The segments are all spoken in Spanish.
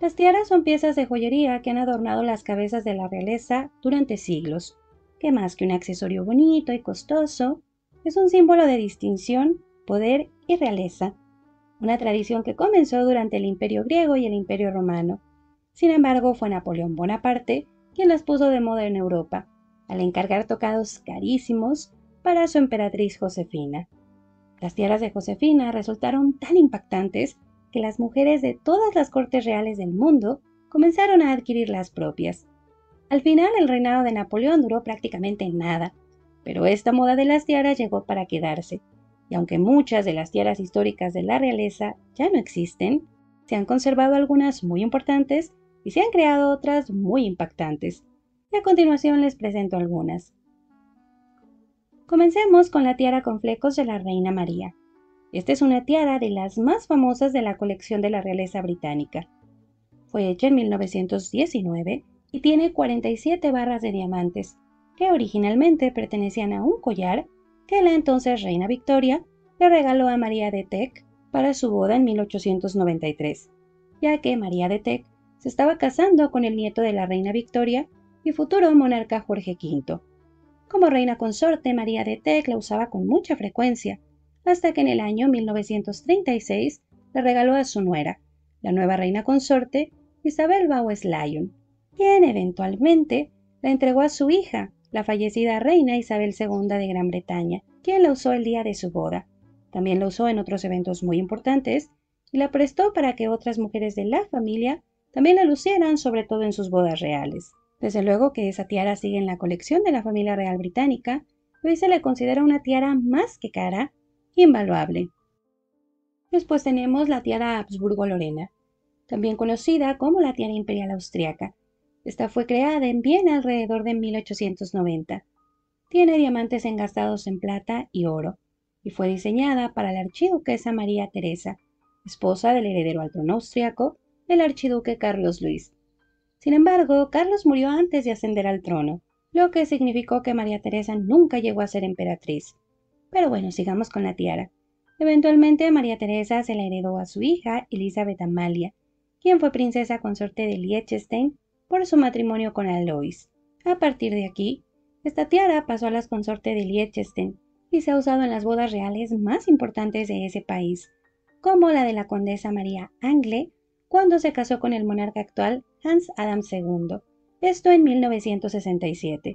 Las tiaras son piezas de joyería que han adornado las cabezas de la realeza durante siglos, que más que un accesorio bonito y costoso, es un símbolo de distinción, poder y realeza, una tradición que comenzó durante el Imperio griego y el Imperio romano. Sin embargo, fue Napoleón Bonaparte quien las puso de moda en Europa, al encargar tocados carísimos para su emperatriz Josefina. Las tiaras de Josefina resultaron tan impactantes que las mujeres de todas las cortes reales del mundo comenzaron a adquirir las propias. Al final el reinado de Napoleón duró prácticamente nada, pero esta moda de las tiaras llegó para quedarse, y aunque muchas de las tiaras históricas de la realeza ya no existen, se han conservado algunas muy importantes y se han creado otras muy impactantes. Y a continuación les presento algunas. Comencemos con la tiara con flecos de la Reina María. Esta es una tiara de las más famosas de la colección de la realeza británica. Fue hecha en 1919 y tiene 47 barras de diamantes, que originalmente pertenecían a un collar que la entonces reina Victoria le regaló a María de Teck para su boda en 1893, ya que María de Teck se estaba casando con el nieto de la reina Victoria y futuro monarca Jorge V. Como reina consorte, María de Teck la usaba con mucha frecuencia, hasta que en el año 1936 le regaló a su nuera, la nueva reina consorte, Isabel Bowes Lyon, quien eventualmente la entregó a su hija, la fallecida reina Isabel II de Gran Bretaña, quien la usó el día de su boda. También la usó en otros eventos muy importantes y la prestó para que otras mujeres de la familia también la lucieran, sobre todo en sus bodas reales. Desde luego que esa tiara sigue en la colección de la familia real británica y hoy se le considera una tiara más que cara invaluable. Después tenemos la tiara Habsburgo-Lorena, también conocida como la tiara imperial austriaca. Esta fue creada en Viena alrededor de 1890. Tiene diamantes engastados en plata y oro, y fue diseñada para la archiduquesa María Teresa, esposa del heredero al trono austriaco, el archiduque Carlos Luis. Sin embargo, Carlos murió antes de ascender al trono, lo que significó que María Teresa nunca llegó a ser emperatriz. Pero bueno, sigamos con la tiara. Eventualmente María Teresa se la heredó a su hija Elizabeth Amalia, quien fue princesa consorte de Liechtenstein por su matrimonio con Alois. A partir de aquí, esta tiara pasó a las consortes de Liechtenstein y se ha usado en las bodas reales más importantes de ese país, como la de la condesa María Angle cuando se casó con el monarca actual Hans Adam II, esto en 1967.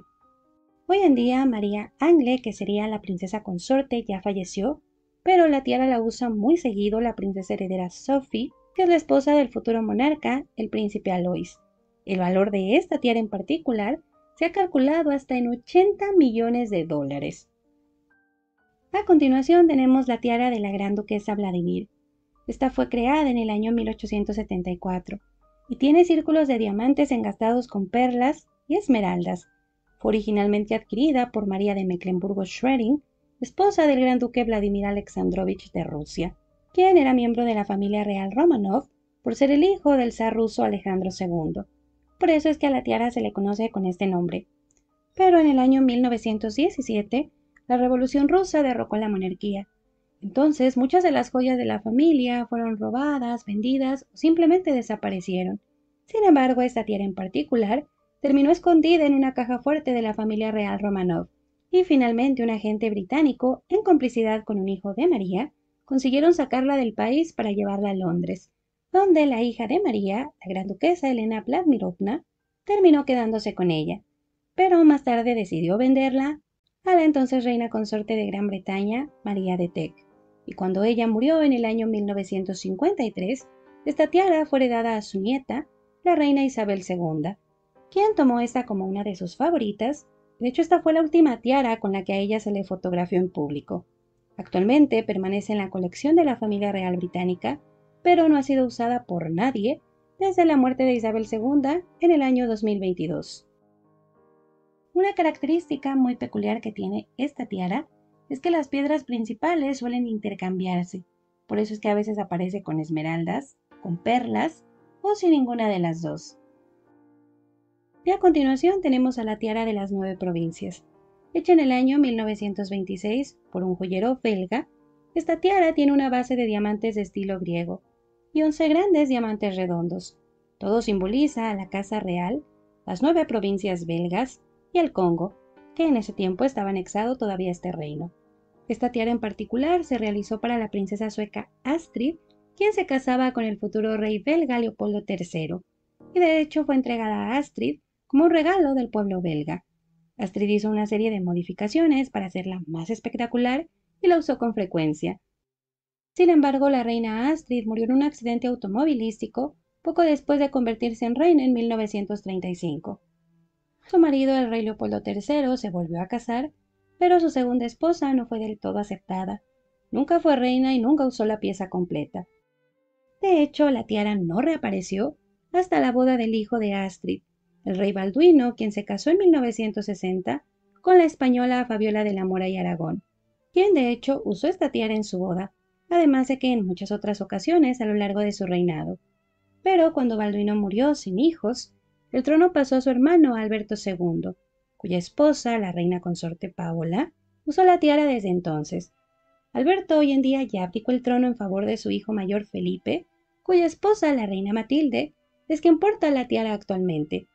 Hoy en día María Angle, que sería la princesa consorte, ya falleció, pero la tiara la usa muy seguido la princesa heredera Sophie, que es la esposa del futuro monarca, el príncipe Alois. El valor de esta tiara en particular se ha calculado hasta en 80 millones de dólares. A continuación tenemos la tiara de la gran duquesa Vladimir. Esta fue creada en el año 1874 y tiene círculos de diamantes engastados con perlas y esmeraldas, fue originalmente adquirida por María de Mecklenburgo-Schwerin, esposa del gran duque Vladimir Alexandrovich de Rusia, quien era miembro de la familia real Romanov por ser el hijo del zar ruso Alejandro II. Por eso es que a la tiara se le conoce con este nombre. Pero en el año 1917, la Revolución rusa derrocó la monarquía. Entonces, muchas de las joyas de la familia fueron robadas, vendidas o simplemente desaparecieron. Sin embargo, esta tiara en particular terminó escondida en una caja fuerte de la familia real Romanov, y finalmente un agente británico, en complicidad con un hijo de María, consiguieron sacarla del país para llevarla a Londres, donde la hija de María, la gran duquesa Elena Vladimirovna, terminó quedándose con ella, pero más tarde decidió venderla a la entonces reina consorte de Gran Bretaña, María de Teck, y cuando ella murió en el año 1953, esta tiara fue heredada a su nieta, la reina Isabel II, quien tomó esta como una de sus favoritas. De hecho, esta fue la última tiara con la que a ella se le fotografió en público. Actualmente permanece en la colección de la familia real británica, pero no ha sido usada por nadie desde la muerte de Isabel II en el año 2022. Una característica muy peculiar que tiene esta tiara es que las piedras principales suelen intercambiarse, por eso es que a veces aparece con esmeraldas, con perlas o sin ninguna de las dos. Y a continuación tenemos a la tiara de las nueve provincias. Hecha en el año 1926 por un joyero belga, esta tiara tiene una base de diamantes de estilo griego y once grandes diamantes redondos. Todo simboliza a la Casa Real, las nueve provincias belgas y el Congo, que en ese tiempo estaba anexado todavía a este reino. Esta tiara en particular se realizó para la princesa sueca Astrid, quien se casaba con el futuro rey belga Leopoldo III, y de hecho fue entregada a Astrid como un regalo del pueblo belga. Astrid hizo una serie de modificaciones para hacerla más espectacular y la usó con frecuencia. Sin embargo, la reina Astrid murió en un accidente automovilístico poco después de convertirse en reina en 1935. Su marido, el rey Leopoldo III, se volvió a casar, pero su segunda esposa no fue del todo aceptada. Nunca fue reina y nunca usó la pieza completa. De hecho, la tiara no reapareció hasta la boda del hijo de Astrid, el rey Balduino, quien se casó en 1960 con la española Fabiola de la Mora y Aragón, quien de hecho usó esta tiara en su boda, además de que en muchas otras ocasiones a lo largo de su reinado. Pero cuando Balduino murió sin hijos, el trono pasó a su hermano Alberto II, cuya esposa, la reina consorte Paola, usó la tiara desde entonces. Alberto hoy en día ya abdicó el trono en favor de su hijo mayor Felipe, cuya esposa, la reina Matilde, es quien porta la tiara actualmente.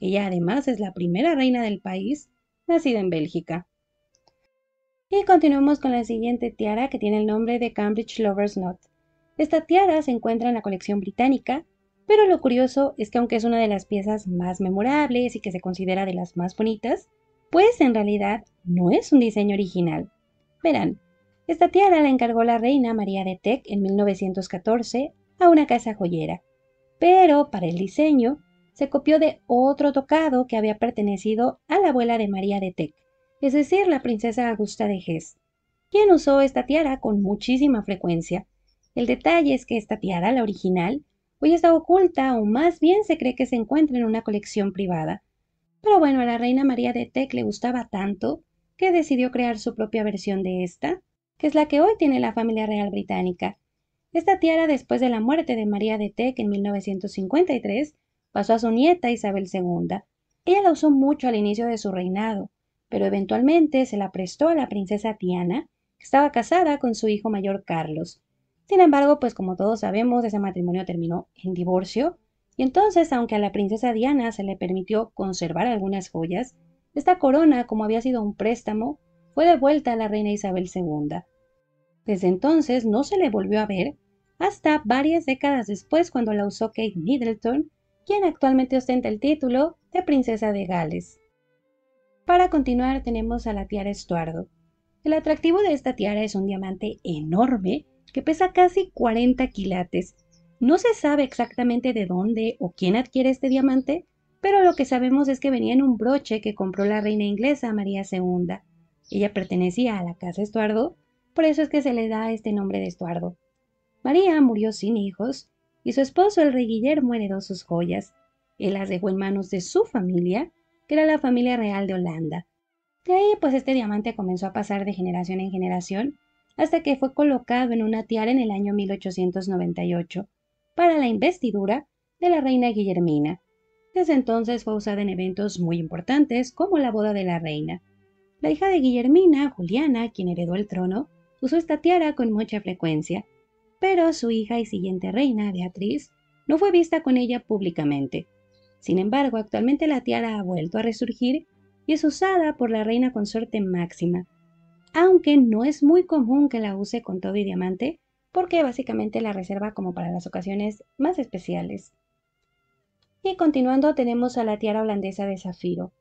Ella además es la primera reina del país, nacida en Bélgica. Y continuamos con la siguiente tiara que tiene el nombre de Cambridge Lover's Knot. Esta tiara se encuentra en la colección británica, pero lo curioso es que aunque es una de las piezas más memorables y que se considera de las más bonitas, pues en realidad no es un diseño original. Verán, esta tiara la encargó la reina María de Teck en 1914 a una casa joyera, pero para el diseño se copió de otro tocado que había pertenecido a la abuela de María de Teck, es decir, la princesa Augusta de Hesse, quien usó esta tiara con muchísima frecuencia. El detalle es que esta tiara, la original, hoy está oculta o más bien se cree que se encuentra en una colección privada. Pero bueno, a la reina María de Teck le gustaba tanto que decidió crear su propia versión de esta, que es la que hoy tiene la familia real británica. Esta tiara, después de la muerte de María de Teck en 1953, pasó a su nieta Isabel II. Ella la usó mucho al inicio de su reinado, pero eventualmente se la prestó a la princesa Diana, que estaba casada con su hijo mayor Carlos. Sin embargo, pues como todos sabemos, ese matrimonio terminó en divorcio, y entonces, aunque a la princesa Diana se le permitió conservar algunas joyas, esta corona, como había sido un préstamo, fue devuelta a la reina Isabel II. Desde entonces no se le volvió a ver hasta varias décadas después cuando la usó Kate Middleton quien actualmente ostenta el título de Princesa de Gales. Para continuar tenemos a la tiara Estuardo. El atractivo de esta tiara es un diamante enorme que pesa casi 40 quilates. No se sabe exactamente de dónde o quién adquiere este diamante, pero lo que sabemos es que venía en un broche que compró la reina inglesa María II. Ella pertenecía a la casa Estuardo, por eso es que se le da este nombre de Estuardo. María murió sin hijos y su esposo, el rey Guillermo, heredó sus joyas. Él las dejó en manos de su familia, que era la familia real de Holanda. De ahí, pues este diamante comenzó a pasar de generación en generación, hasta que fue colocado en una tiara en el año 1898, para la investidura de la reina Guillermina. Desde entonces fue usada en eventos muy importantes, como la boda de la reina. La hija de Guillermina, Juliana, quien heredó el trono, usó esta tiara con mucha frecuencia, pero su hija y siguiente reina, Beatriz, no fue vista con ella públicamente. Sin embargo, actualmente la tiara ha vuelto a resurgir y es usada por la reina consorte Máxima, aunque no es muy común que la use con todo y diamante, porque básicamente la reserva como para las ocasiones más especiales. Y continuando tenemos a la tiara holandesa de zafiro.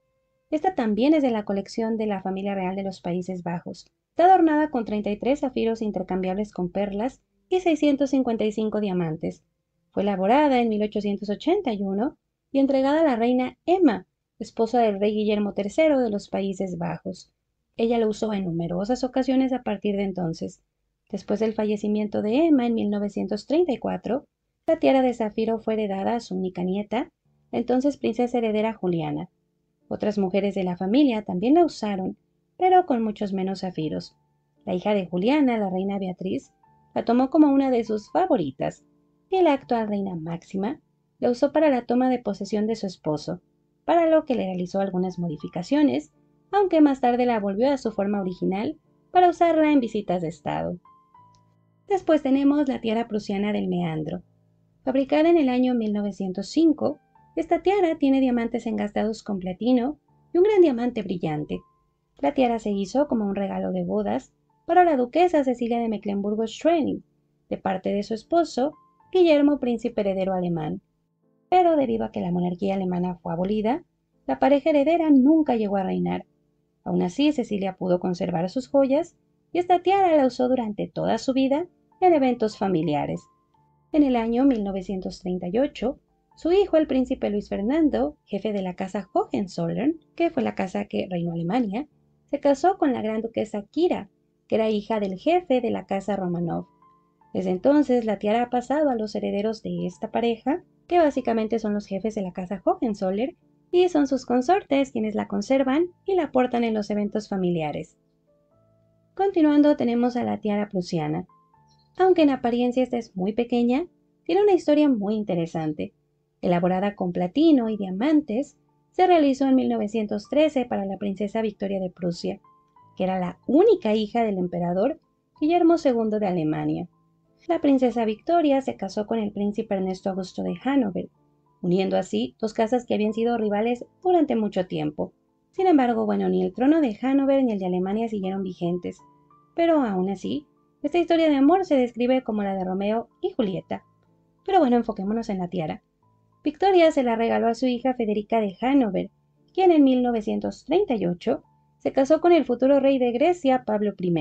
Esta también es de la colección de la familia real de los Países Bajos. Está adornada con 33 zafiros intercambiables con perlas y 655 diamantes. Fue elaborada en 1881 y entregada a la reina Emma, esposa del rey Guillermo III de los Países Bajos. Ella lo usó en numerosas ocasiones a partir de entonces. Después del fallecimiento de Emma en 1934, la tiara de zafiro fue heredada a su única nieta, entonces princesa heredera Juliana. Otras mujeres de la familia también la usaron, pero con muchos menos zafiros. La hija de Juliana, la reina Beatriz, la tomó como una de sus favoritas y la actual reina máxima la usó para la toma de posesión de su esposo, para lo que le realizó algunas modificaciones, aunque más tarde la volvió a su forma original para usarla en visitas de Estado. Después tenemos la tiara prusiana del meandro. Fabricada en el año 1905, esta tiara tiene diamantes engastados con platino y un gran diamante brillante. La tiara se hizo como un regalo de bodas para la duquesa Cecilia de Mecklenburgo-Schwerin, de parte de su esposo, Guillermo, príncipe heredero alemán. Pero debido a que la monarquía alemana fue abolida, la pareja heredera nunca llegó a reinar. Aún así, Cecilia pudo conservar sus joyas y esta tiara la usó durante toda su vida en eventos familiares. En el año 1938, su hijo, el príncipe Luis Fernando, jefe de la casa Hohenzollern, que fue la casa que reinó Alemania, se casó con la gran duquesa Kira, que era hija del jefe de la casa Romanov. Desde entonces, la tiara ha pasado a los herederos de esta pareja, que básicamente son los jefes de la casa Hohenzollern, y son sus consortes quienes la conservan y la portan en los eventos familiares. Continuando tenemos a la tiara prusiana. Aunque en apariencia esta es muy pequeña, tiene una historia muy interesante. Elaborada con platino y diamantes, se realizó en 1913 para la princesa Victoria de Prusia, que era la única hija del emperador Guillermo II de Alemania. La princesa Victoria se casó con el príncipe Ernesto Augusto de Hannover, uniendo así dos casas que habían sido rivales durante mucho tiempo. Sin embargo, bueno, ni el trono de Hannover ni el de Alemania siguieron vigentes, pero aún así, esta historia de amor se describe como la de Romeo y Julieta. Pero bueno, enfoquémonos en la tiara. Victoria se la regaló a su hija Federica de Hannover, quien en 1938 se casó con el futuro rey de Grecia, Pablo I,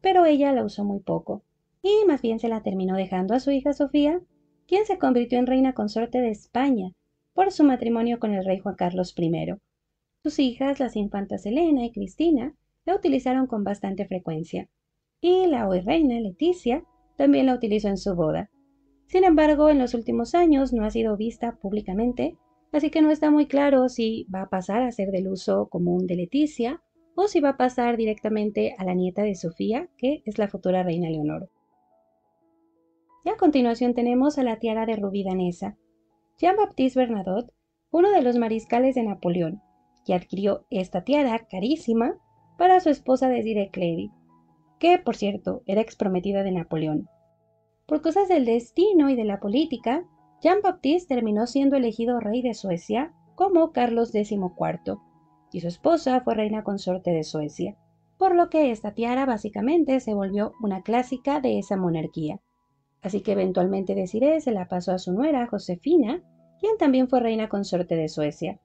pero ella la usó muy poco, y más bien se la terminó dejando a su hija Sofía, quien se convirtió en reina consorte de España por su matrimonio con el rey Juan Carlos I. Sus hijas, las infantas Elena y Cristina, la utilizaron con bastante frecuencia, y la hoy reina Leticia también la utilizó en su boda. Sin embargo, en los últimos años no ha sido vista públicamente, así que no está muy claro si va a pasar a ser del uso común de Leticia o si va a pasar directamente a la nieta de Sofía, que es la futura reina Leonor. Y a continuación tenemos a la tiara de rubí danesa. Jean-Baptiste Bernadotte, uno de los mariscales de Napoleón, que adquirió esta tiara carísima para su esposa Desiree Clary, que, por cierto, era exprometida de Napoleón. Por cosas del destino y de la política, Jean-Baptiste terminó siendo elegido rey de Suecia como Carlos XIV, y su esposa fue reina consorte de Suecia, por lo que esta tiara básicamente se volvió una clásica de esa monarquía. Así que eventualmente Desiree se la pasó a su nuera, Josefina, quien también fue reina consorte de Suecia.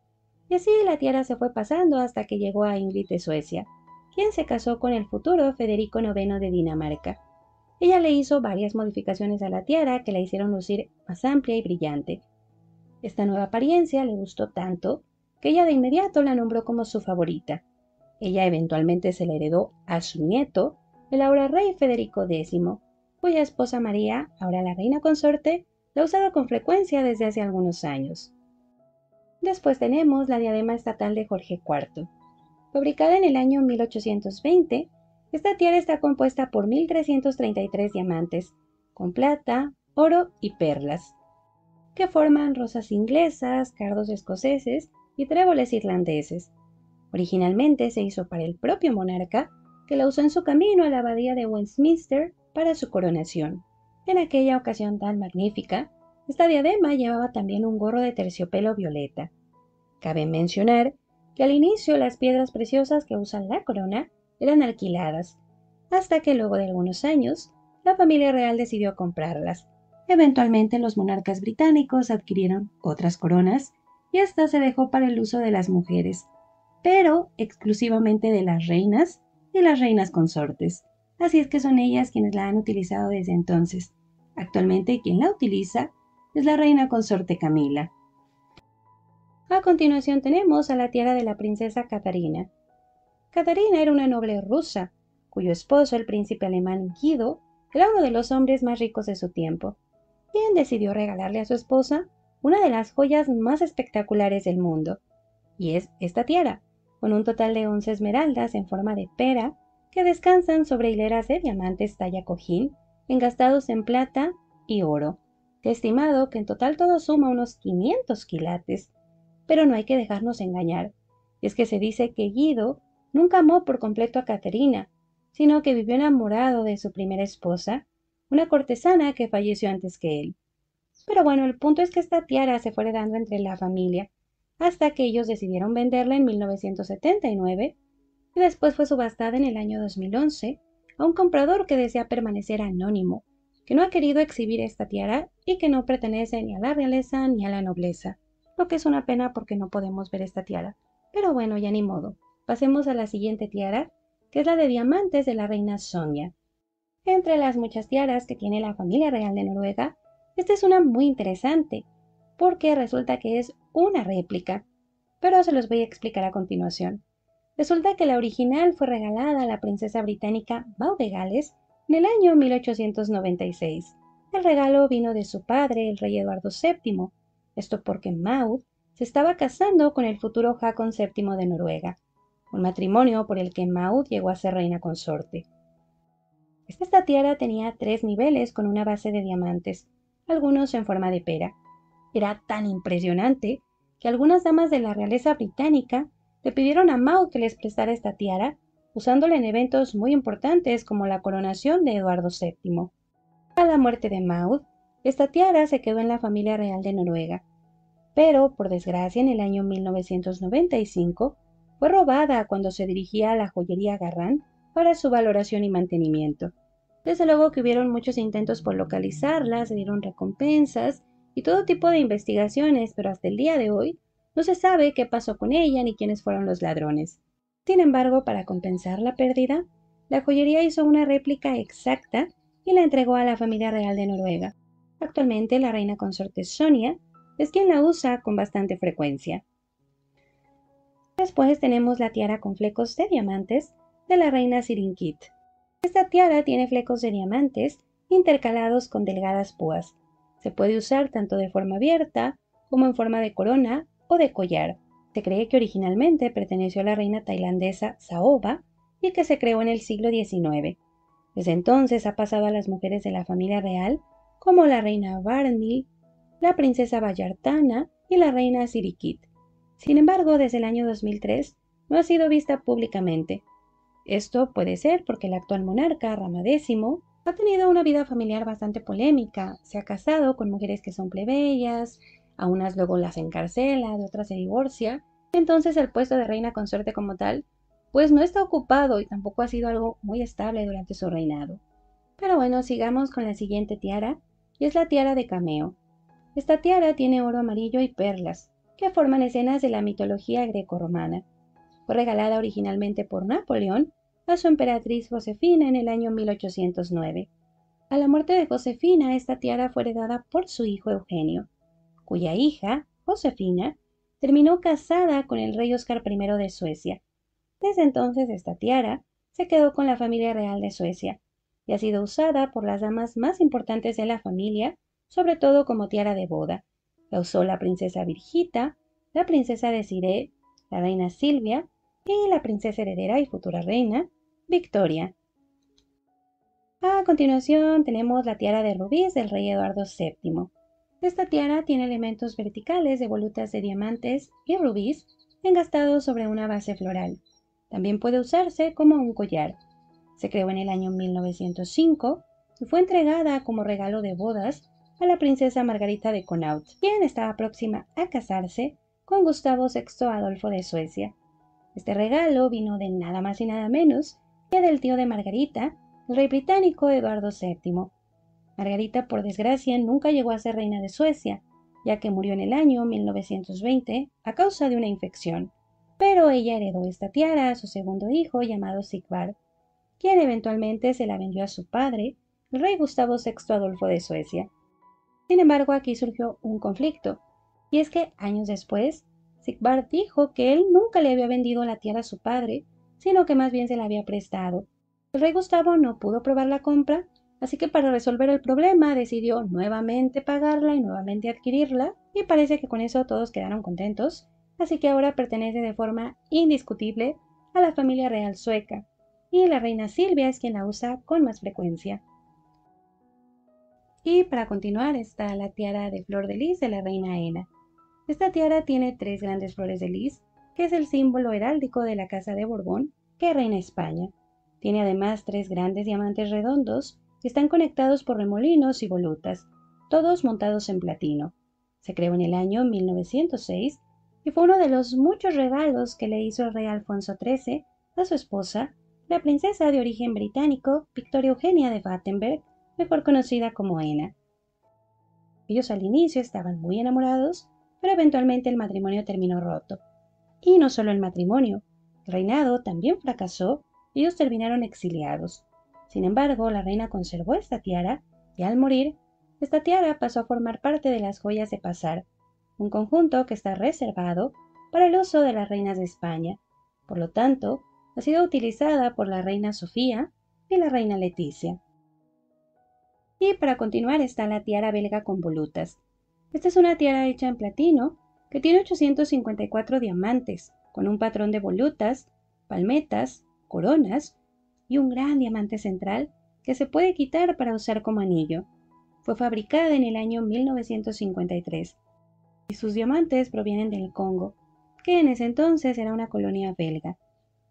Y así la tiara se fue pasando hasta que llegó a Ingrid de Suecia, quien se casó con el futuro Federico IX de Dinamarca. Ella le hizo varias modificaciones a la tiara que la hicieron lucir más amplia y brillante. Esta nueva apariencia le gustó tanto que ella de inmediato la nombró como su favorita. Ella eventualmente se la heredó a su nieto, el ahora rey Federico X, cuya esposa María, ahora la reina consorte, la ha usado con frecuencia desde hace algunos años. Después tenemos la diadema estatal de Jorge IV. Fabricada en el año 1820, esta tiara está compuesta por 1.333 diamantes, con plata, oro y perlas, que forman rosas inglesas, cardos escoceses y tréboles irlandeses. Originalmente se hizo para el propio monarca, que la usó en su camino a la abadía de Westminster para su coronación. En aquella ocasión tan magnífica, esta diadema llevaba también un gorro de terciopelo violeta. Cabe mencionar que al inicio las piedras preciosas que usan la corona eran alquiladas, hasta que luego de algunos años la familia real decidió comprarlas. Eventualmente los monarcas británicos adquirieron otras coronas y esta se dejó para el uso de las mujeres, pero exclusivamente de las reinas y las reinas consortes así es que son ellas quienes la han utilizado desde entonces. Actualmente quien la utiliza es la reina consorte Camila. A continuación tenemos a la tiara de la princesa Catarina. Catarina era una noble rusa, cuyo esposo, el príncipe alemán Guido, era uno de los hombres más ricos de su tiempo, quien decidió regalarle a su esposa una de las joyas más espectaculares del mundo, y es esta tiara, con un total de 11 esmeraldas en forma de pera que descansan sobre hileras de diamantes talla cojín, engastados en plata y oro. estimado que en total todo suma unos 500 quilates. Pero no hay que dejarnos engañar. Es que se dice que Guido nunca amó por completo a Caterina, sino que vivió enamorado de su primera esposa, una cortesana que falleció antes que él. Pero bueno, el punto es que esta tiara se fue dando entre la familia hasta que ellos decidieron venderla en 1979 y después fue subastada en el año 2011 a un comprador que desea permanecer anónimo, que no ha querido exhibir esta tiara y que no pertenece ni a la realeza ni a la nobleza, lo que es una pena porque no podemos ver esta tiara. Pero bueno, ya ni modo. Pasemos a la siguiente tiara, que es la de diamantes de la reina Sonia. Entre las muchas tiaras que tiene la familia real de Noruega, esta es una muy interesante, porque resulta que es una réplica, pero se los voy a explicar a continuación. Resulta que la original fue regalada a la princesa británica Maud de Gales en el año 1896. El regalo vino de su padre, el rey Eduardo VII, esto porque Maud se estaba casando con el futuro Hakon VII de Noruega, un matrimonio por el que Maud llegó a ser reina consorte. Esta tiara tenía tres niveles con una base de diamantes, algunos en forma de pera. Era tan impresionante que algunas damas de la realeza británica le pidieron a Maud que les prestara esta tiara, usándola en eventos muy importantes como la coronación de Eduardo VII. A la muerte de Maud, esta tiara se quedó en la familia real de Noruega, pero, por desgracia, en el año 1995 fue robada cuando se dirigía a la joyería Garran para su valoración y mantenimiento. Desde luego que hubieron muchos intentos por localizarla, se dieron recompensas y todo tipo de investigaciones, pero hasta el día de hoy no se sabe qué pasó con ella ni quiénes fueron los ladrones. Sin embargo, para compensar la pérdida, la joyería hizo una réplica exacta y la entregó a la familia real de Noruega. Actualmente la reina consorte Sonia es quien la usa con bastante frecuencia. Después tenemos la tiara con flecos de diamantes de la reina Sirinkit. Esta tiara tiene flecos de diamantes intercalados con delgadas púas, se puede usar tanto de forma abierta como en forma de corona o de collar. Se cree que originalmente perteneció a la reina tailandesa Saoba y que se creó en el siglo XIX. Desde entonces ha pasado a las mujeres de la familia real como la reina Barney, la princesa Vallartana y la reina Sirikit. Sin embargo, desde el año 2003 no ha sido vista públicamente. Esto puede ser porque el actual monarca, Rama X, ha tenido una vida familiar bastante polémica. Se ha casado con mujeres que son plebeyas, a unas luego las encarcela, de otras se divorcia. Entonces el puesto de reina consorte como tal, pues no está ocupado y tampoco ha sido algo muy estable durante su reinado. Pero bueno, sigamos con la siguiente tiara, y es la tiara de Cameo. Esta tiara tiene oro amarillo y perlas, que forman escenas de la mitología greco-romana. Fue regalada originalmente por Napoleón a su emperatriz Josefina en el año 1809. A la muerte de Josefina, esta tiara fue heredada por su hijo Eugenio, cuya hija, Josefina, terminó casada con el rey Oscar I de Suecia. Desde entonces esta tiara se quedó con la familia real de Suecia y ha sido usada por las damas más importantes de la familia, sobre todo como tiara de boda. La usó la princesa Virgita, la princesa Desiree, la reina Silvia y la princesa heredera y futura reina, Victoria. A continuación tenemos la tiara de rubíes del rey Eduardo VII. Esta tiara tiene elementos verticales de volutas de diamantes y rubíes engastados sobre una base floral. También puede usarse como un collar. Se creó en el año 1905 y fue entregada como regalo de bodas a la princesa Margarita de Connaught, quien estaba próxima a casarse con Gustavo VI Adolfo de Suecia. Este regalo vino de nada más y nada menos del tío de Margarita, el rey británico Eduardo VII. Margarita, por desgracia, nunca llegó a ser reina de Suecia, ya que murió en el año 1920 a causa de una infección. Pero ella heredó esta tiara a su segundo hijo llamado Sigvard, quien eventualmente se la vendió a su padre, el rey Gustavo VI Adolfo de Suecia. Sin embargo, aquí surgió un conflicto, y es que años después, Sigvard dijo que él nunca le había vendido la tiara a su padre, sino que más bien se la había prestado. El rey Gustavo no pudo probar la compra, así que para resolver el problema decidió nuevamente pagarla y nuevamente adquirirla, y parece que con eso todos quedaron contentos, así que ahora pertenece de forma indiscutible a la familia real sueca, y la reina Silvia es quien la usa con más frecuencia. Y para continuar está la tiara de flor de lis de la reina Ena. Esta tiara tiene tres grandes flores de lis que es el símbolo heráldico de la Casa de Borbón que reina España. Tiene además tres grandes diamantes redondos que están conectados por remolinos y volutas. todos montados en platino. Se creó en el año 1906 y fue uno de los muchos regalos que le hizo el rey Alfonso XIII a su esposa, la princesa de origen británico Victoria Eugenia de Battenberg, mejor conocida como Ena. Ellos al inicio estaban muy enamorados, pero eventualmente el matrimonio terminó roto. Y no solo el matrimonio, el reinado también fracasó y ellos terminaron exiliados. Sin embargo, la reina conservó esta tiara y al morir, esta tiara pasó a formar parte de las joyas de pasar, un conjunto que está reservado para el uso de las reinas de España. Por lo tanto, ha sido utilizada por la reina Sofía y la reina Leticia. Y para continuar está la tiara belga con volutas. Esta es una tiara hecha en platino que tiene 854 diamantes, con un patrón de volutas, palmetas, coronas y un gran diamante central que se puede quitar para usar como anillo. Fue fabricada en el año 1953 y sus diamantes provienen del Congo, que en ese entonces era una colonia belga.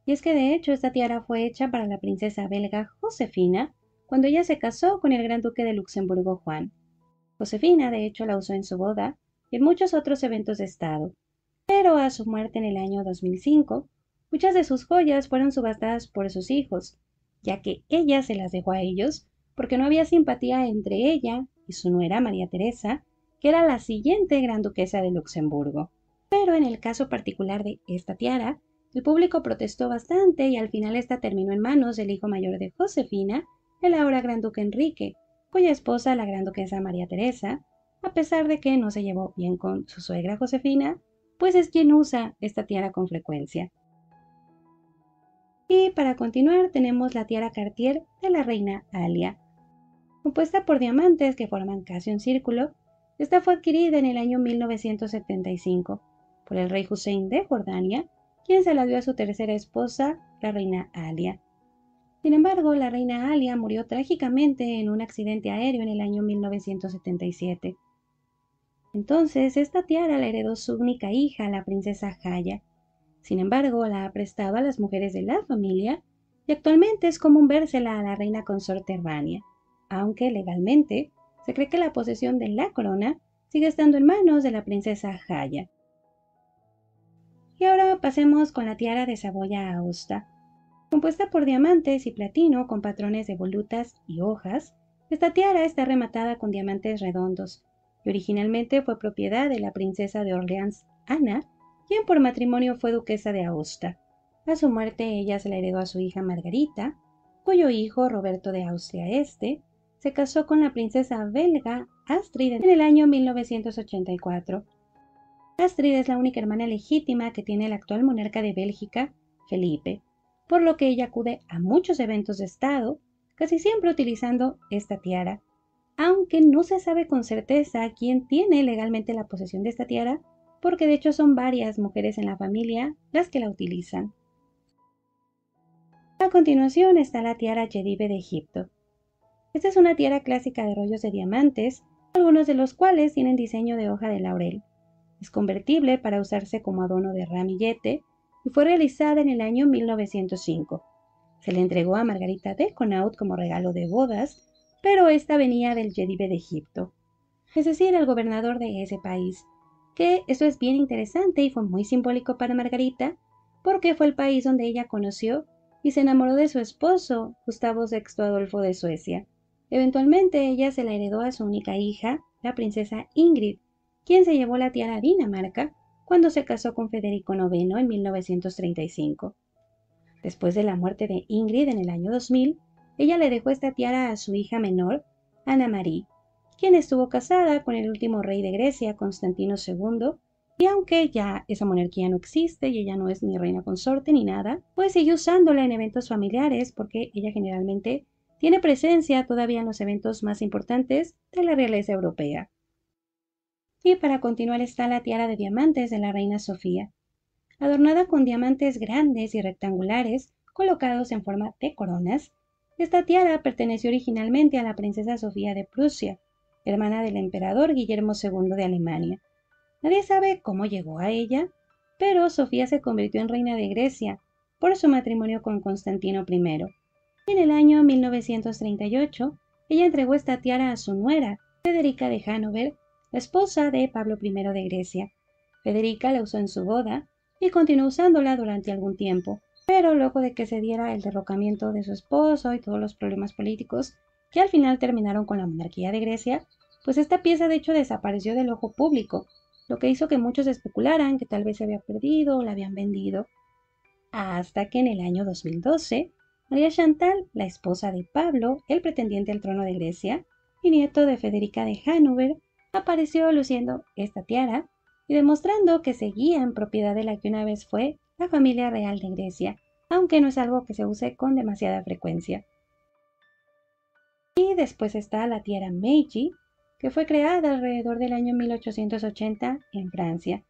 Y es que de hecho esta tiara fue hecha para la princesa belga Josefina cuando ella se casó con el gran duque de Luxemburgo Juan. Josefina de hecho la usó en su boda y en muchos otros eventos de Estado. Pero a su muerte en el año 2005, muchas de sus joyas fueron subastadas por sus hijos, ya que ella se las dejó a ellos porque no había simpatía entre ella y su nuera María Teresa, que era la siguiente gran duquesa de Luxemburgo. Pero en el caso particular de esta tiara, el público protestó bastante y al final esta terminó en manos del hijo mayor de Josefina, el ahora gran duque Enrique, cuya esposa, la gran duquesa María Teresa, a pesar de que no se llevó bien con su suegra Josefina, pues es quien usa esta tiara con frecuencia. Y para continuar tenemos la tiara Cartier de la reina Alia. Compuesta por diamantes que forman casi un círculo, esta fue adquirida en el año 1975 por el rey Hussein de Jordania, quien se la dio a su tercera esposa, la reina Alia. Sin embargo, la reina Alia murió trágicamente en un accidente aéreo en el año 1977. Entonces, esta tiara la heredó su única hija, la princesa Jaya. Sin embargo, la ha prestado a las mujeres de la familia y actualmente es común vérsela a la reina consorte Rania, aunque legalmente se cree que la posesión de la corona sigue estando en manos de la princesa Jaya. Y ahora pasemos con la tiara de Saboya Aosta. Compuesta por diamantes y platino con patrones de volutas y hojas, esta tiara está rematada con diamantes redondos y originalmente fue propiedad de la princesa de Orleans, Ana, quien por matrimonio fue duquesa de Aosta. A su muerte ella se la heredó a su hija Margarita, cuyo hijo Roberto de Austria Este se casó con la princesa belga Astrid en el año 1984. Astrid es la única hermana legítima que tiene el actual monarca de Bélgica, Felipe, por lo que ella acude a muchos eventos de Estado, casi siempre utilizando esta tiara, aunque no se sabe con certeza quién tiene legalmente la posesión de esta tiara, porque de hecho son varias mujeres en la familia las que la utilizan. A continuación está la tiara Yedibe de Egipto. Esta es una tiara clásica de rollos de diamantes, algunos de los cuales tienen diseño de hoja de laurel. Es convertible para usarse como adorno de ramillete y fue realizada en el año 1905. Se le entregó a Margarita de Connaught como regalo de bodas, pero esta venía del Yedibe de Egipto, es decir, el gobernador de ese país, que esto es bien interesante y fue muy simbólico para Margarita, porque fue el país donde ella conoció y se enamoró de su esposo, Gustavo VI Adolfo de Suecia. Eventualmente ella se la heredó a su única hija, la princesa Ingrid, quien se llevó la tiara a Dinamarca cuando se casó con Federico IX en 1935. Después de la muerte de Ingrid en el año 2000, ella le dejó esta tiara a su hija menor, Ana Marie, quien estuvo casada con el último rey de Grecia, Constantino II, y aunque ya esa monarquía no existe y ella no es ni reina consorte ni nada, pues sigue usándola en eventos familiares porque ella generalmente tiene presencia todavía en los eventos más importantes de la realeza europea. Y para continuar está la tiara de diamantes de la reina Sofía, adornada con diamantes grandes y rectangulares colocados en forma de coronas. Esta tiara perteneció originalmente a la princesa Sofía de Prusia, hermana del emperador Guillermo II de Alemania. Nadie sabe cómo llegó a ella, pero Sofía se convirtió en reina de Grecia por su matrimonio con Constantino I. En el año 1938, ella entregó esta tiara a su nuera, Federica de Hanover, esposa de Pablo I de Grecia. Federica la usó en su boda y continuó usándola durante algún tiempo, pero luego de que se diera el derrocamiento de su esposo y todos los problemas políticos que al final terminaron con la monarquía de Grecia, pues esta pieza de hecho desapareció del ojo público, lo que hizo que muchos especularan que tal vez se había perdido o la habían vendido. Hasta que en el año 2012, María Chantal, la esposa de Pablo, el pretendiente al trono de Grecia, y nieto de Federica de Hanover, apareció luciendo esta tiara y demostrando que seguía en propiedad de la que una vez fue la familia real de Grecia, aunque no es algo que se use con demasiada frecuencia. Y después está la tiara Meiji, que fue creada alrededor del año 1880 en Francia.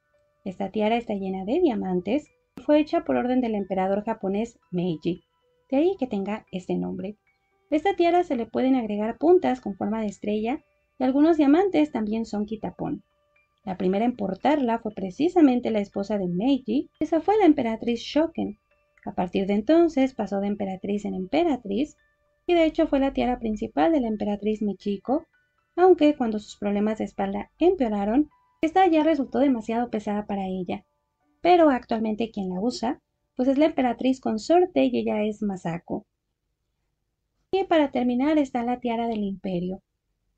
Esta tiara está llena de diamantes y fue hecha por orden del emperador japonés Meiji, de ahí que tenga este nombre. A esta tiara se le pueden agregar puntas con forma de estrella y algunos diamantes también son quitapón. La primera en portarla fue precisamente la esposa de Meiji, esa fue la emperatriz Shoken. A partir de entonces pasó de emperatriz en emperatriz y de hecho fue la tiara principal de la emperatriz Michiko, aunque cuando sus problemas de espalda empeoraron, esta ya resultó demasiado pesada para ella. Pero actualmente quien la usa, pues es la emperatriz consorte y ella es Masako. Y para terminar está la tiara del imperio.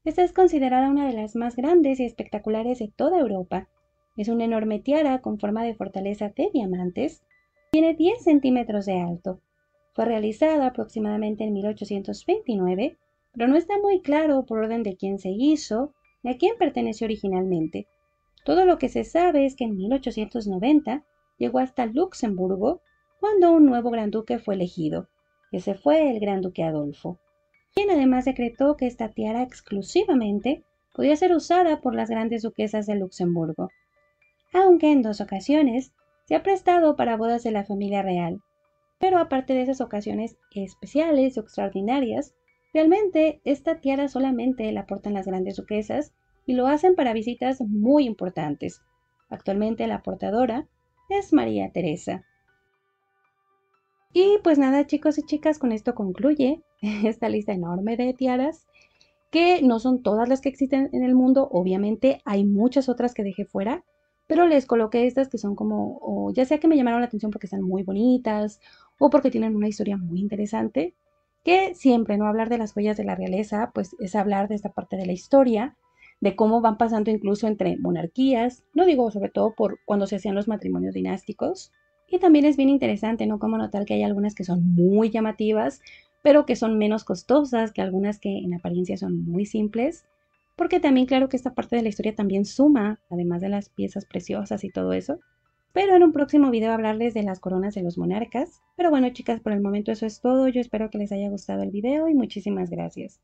Esta es considerada una de las más grandes y espectaculares de toda Europa. Es una enorme tiara con forma de fortaleza de diamantes. Tiene 10 centímetros de alto. Fue realizada aproximadamente en 1829, pero no está muy claro por orden de quién se hizo ni a quién perteneció originalmente. Todo lo que se sabe es que en 1890 llegó hasta Luxemburgo cuando un nuevo gran duque fue elegido. Ese fue el gran duque Adolfo quien además decretó que esta tiara exclusivamente podía ser usada por las grandes duquesas de Luxemburgo, aunque en dos ocasiones se ha prestado para bodas de la familia real. Pero aparte de esas ocasiones especiales o extraordinarias, realmente esta tiara solamente la portan las grandes duquesas y lo hacen para visitas muy importantes. Actualmente la portadora es María Teresa. Y pues nada chicos y chicas, con esto concluye esta lista enorme de tiaras, que no son todas las que existen en el mundo, obviamente hay muchas otras que dejé fuera, pero les coloqué estas que son como, ya sea que me llamaron la atención porque están muy bonitas o porque tienen una historia muy interesante, que siempre no hablar de las joyas de la realeza, pues es hablar de esta parte de la historia, de cómo van pasando incluso entre monarquías, no digo sobre todo por cuando se hacían los matrimonios dinásticos, y también es bien interesante, ¿no? Como notar que hay algunas que son muy llamativas, pero que son menos costosas que algunas que en apariencia son muy simples, porque también claro que esta parte de la historia también suma, además de las piezas preciosas y todo eso. Pero en un próximo video hablarles de las coronas de los monarcas. Pero bueno chicas, por el momento eso es todo. Yo espero que les haya gustado el video y muchísimas gracias.